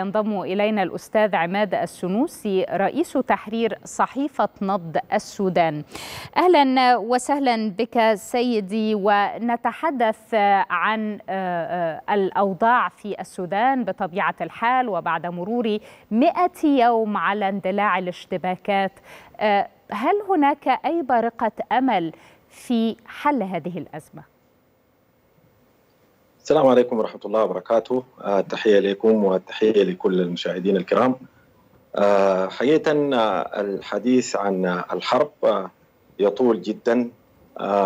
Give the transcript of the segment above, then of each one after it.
ينضم إلينا الأستاذ عماد السنوسي رئيس تحرير صحيفة نبض السودان أهلا وسهلا بك سيدي ونتحدث عن الأوضاع في السودان بطبيعة الحال وبعد مرور مئة يوم على اندلاع الاشتباكات هل هناك أي بارقة أمل في حل هذه الأزمة؟ السلام عليكم ورحمة الله وبركاته. آه تحية لكم وتحية لكل المشاهدين الكرام. آه حقيقة الحديث عن الحرب آه يطول جدا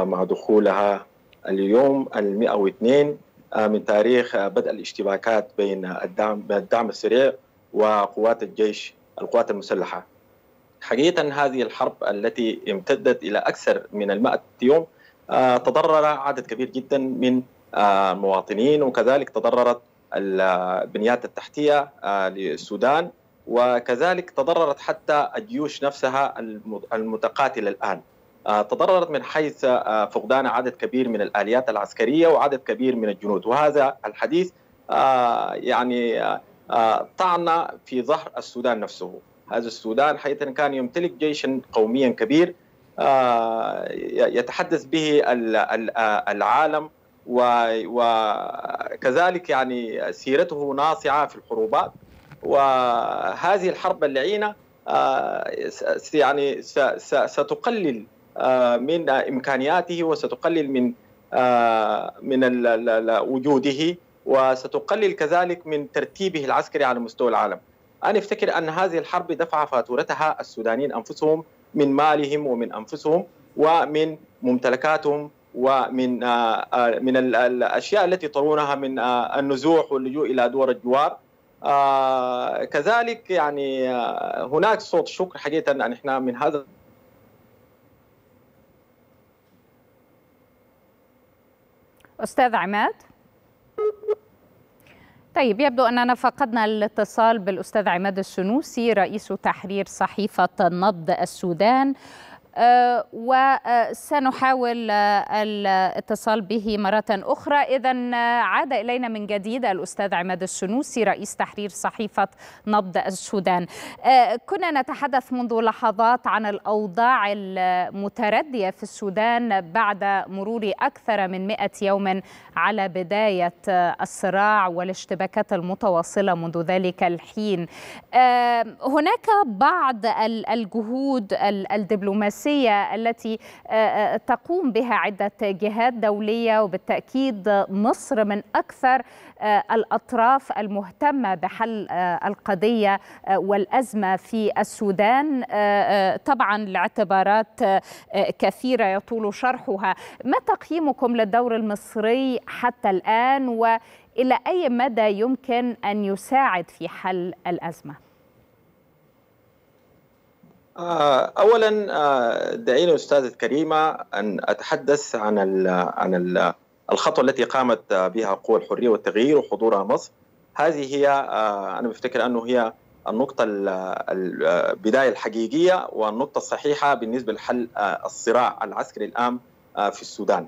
مع دخولها اليوم ال 102 من تاريخ بدء الاشتباكات بين الدعم الدعم السريع وقوات الجيش القوات المسلحة. حقيقة هذه الحرب التي امتدت إلى أكثر من المائة يوم تضرر عدد كبير جدا من المواطنين وكذلك تضررت البنيات التحتية للسودان وكذلك تضررت حتى الجيوش نفسها المتقاتلة الآن. تضررت من حيث فقدان عدد كبير من الآليات العسكرية وعدد كبير من الجنود. وهذا الحديث يعني طعن في ظهر السودان نفسه. هذا السودان حيث كان يمتلك جيشا قوميا كبير يتحدث به العالم وكذلك يعني سيرته ناصعة في الحروبات وهذه الحرب اللعينة يعني ستقلل من إمكانياته وستقلل من من وجوده وستقلل كذلك من ترتيبه العسكري على مستوى العالم. أنا أفتكر أن هذه الحرب دفع فاتورتها السودانيين أنفسهم من مالهم ومن أنفسهم ومن ممتلكاتهم ومن من الأشياء التي ترونها من النزوح واللجوء إلى دول الجوار. كذلك يعني هناك صوت شكر حقيقة أن إحنا من هذا أستاذ عماد؟ طيب يبدو أننا فقدنا الاتصال بالأستاذ عماد السنوسي رئيس تحرير صحيفة نبض السودان. وسنحاول الاتصال به مرة أخرى. إذا عاد إلينا من جديد الأستاذ عماد السنوسي رئيس تحرير صحيفة نبض السودان. كنا نتحدث منذ لحظات عن الأوضاع المتردية في السودان بعد مرور أكثر من مئة يوم على بداية الصراع والاشتباكات المتواصلة منذ ذلك الحين. هناك بعض الجهود الدبلوماسية السياسية التي تقوم بها عدة جهات دولية وبالتأكيد مصر من أكثر الأطراف المهتمة بحل القضية والأزمة في السودان طبعا لاعتبارات كثيرة يطول شرحها ما تقييمكم للدور المصري حتى الآن وإلى أي مدى يمكن أن يساعد في حل الأزمة؟ اولا دعيني أستاذة كريمة أن أتحدث عن ال عن ال الخطوة التي قامت بها قوى الحرية والتغيير وحضورها مصر. هذه هي أنا بفتكر أنه هي النقطة البداية الحقيقية والنقطة الصحيحة بالنسبة لحل الصراع العسكري الآن في السودان.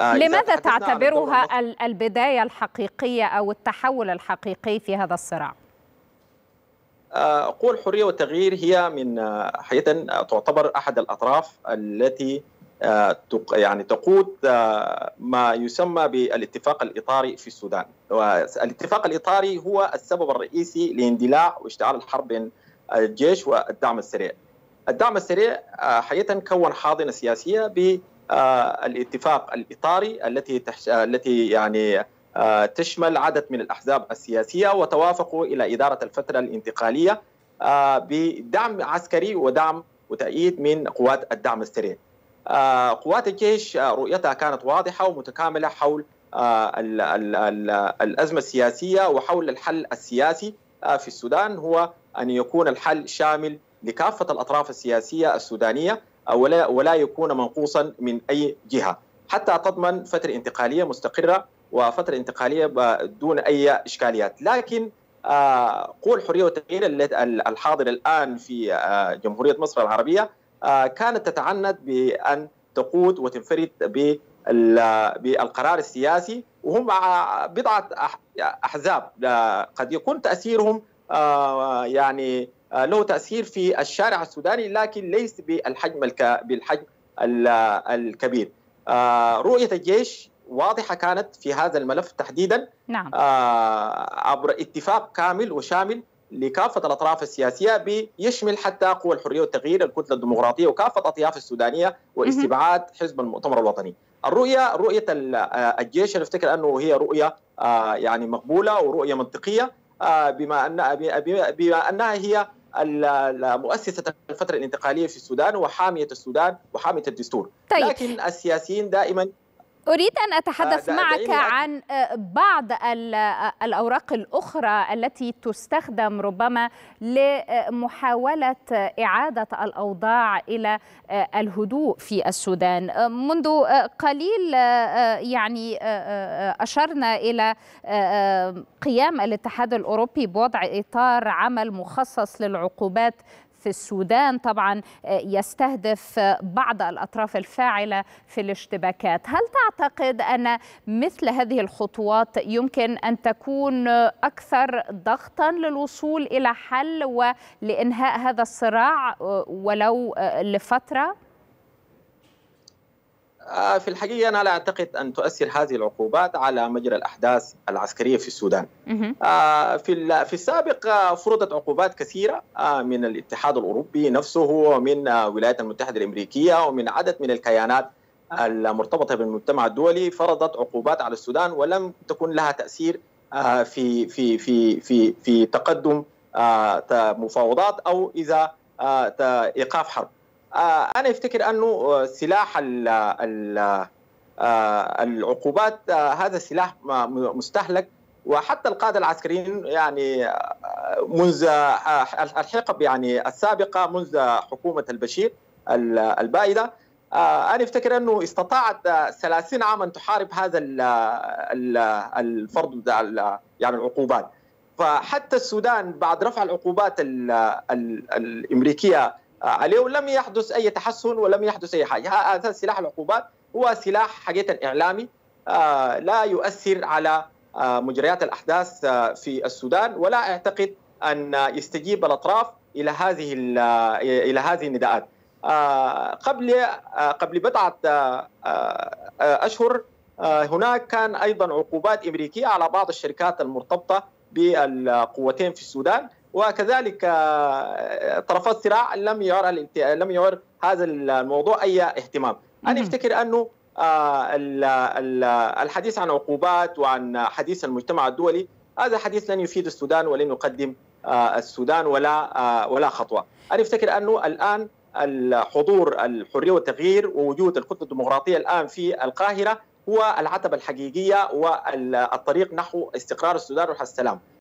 لماذا تعتبرها البداية الحقيقية أو التحول الحقيقي في هذا الصراع؟ قوى الحرية والتغيير هي من حقيقة تعتبر أحد الأطراف التي يعني تقود ما يسمى بالاتفاق الإطاري في السودان والاتفاق الإطاري هو السبب الرئيسي لاندلاع واشتعال الحرب بين الجيش والدعم السريع الدعم السريع حقيقة كون حاضنة سياسية بالاتفاق الإطاري التي. التي يعني تشمل عدد من الأحزاب السياسية وتوافقوا إلى إدارة الفترة الانتقالية بدعم عسكري ودعم وتأييد من قوات الدعم السريع. قوات الجيش رؤيتها كانت واضحة ومتكاملة حول ال ال ال الأزمة السياسية وحول الحل السياسي في السودان هو أن يكون الحل شامل لكافة الأطراف السياسية السودانية ولا يكون منقوصا من أي جهة حتى تضمن فترة انتقالية مستقرة وفترة انتقالية دون أي إشكاليات، لكن قوى الحريه والتغيير الحاضره الآن في جمهورية مصر العربية كانت تتعنت بأن تقود وتنفرد بالقرار السياسي وهم بضعة أحزاب. قد يكون تأثيرهم يعني له تأثير في الشارع السوداني لكن ليس بالحجم بالحجم الكبير. رؤية الجيش واضحة كانت في هذا الملف تحديدا نعم. عبر اتفاق كامل وشامل لكافة الأطراف السياسية بيشمل حتى قوى الحرية والتغيير الكتلة الديمقراطية وكافة الأطياف السودانية واستبعاد حزب المؤتمر الوطني. الرؤية رؤية الجيش أنا افتكر أنه هي رؤية يعني مقبولة ورؤية منطقية بما أن بما أنها هي مؤسسه الفترة الانتقالية في السودان وحامية السودان وحامية الدستور طيب. لكن السياسيين دائما أريد أن أتحدث معك عن بعض الأوراق الأخرى التي تستخدم ربما لمحاولة إعادة الأوضاع إلى الهدوء في السودان. منذ قليل يعني أشرنا إلى قيام الاتحاد الأوروبي بوضع إطار عمل مخصص للعقوبات في السودان طبعا يستهدف بعض الأطراف الفاعلة في الاشتباكات، هل تعتقد أن مثل هذه الخطوات يمكن أن تكون أكثر ضغطا للوصول إلى حل ولإنهاء هذا الصراع ولو لفترة؟ في الحقيقة أنا لا أعتقد أن تؤثر هذه العقوبات على مجرى الأحداث العسكرية في السودان. في في السابق فرضت عقوبات كثيرة من الاتحاد الأوروبي نفسه ومن الولايات المتحدة الأمريكية ومن عدد من الكيانات المرتبطة بالمجتمع الدولي فرضت عقوبات على السودان ولم تكن لها تأثير في في في في في تقدم مفاوضات أو إذا إيقاف حرب. أنا أفتكر أنه سلاح ال ال العقوبات هذا السلاح مستهلك. وحتى القادة العسكريين يعني منذ الحقب يعني السابقة منذ حكومة البشير البائدة أنا أفتكر أنه استطاعت 30 عاما تحارب هذا الفرض يعني العقوبات. فحتى السودان بعد رفع العقوبات الإمريكية عليه لم يحدث أي تحسن ولم يحدث أي حاجة. هذا سلاح العقوبات. هو سلاح حقيقة إعلامي لا يؤثر على مجريات الأحداث في السودان ولا أعتقد أن يستجيب الأطراف إلى هذه إلى هذه النداءات. قبل قبل بضعة أشهر هناك كان أيضا عقوبات إمريكية على بعض الشركات المرتبطة بالقوتين في السودان. وكذلك طرفات الصراع لم يعر لم يعر هذا الموضوع أي اهتمام. أنا أفتكر أنه الحديث عن عقوبات وعن حديث المجتمع الدولي هذا حديث لن يفيد السودان ولن يقدم السودان ولا ولا خطوة. أنا أفتكر أنه الآن الحضور الحرية والتغيير ووجود الكتله الديمقراطية الآن في القاهرة هو العتبة الحقيقية والطريق نحو استقرار السودان والسلام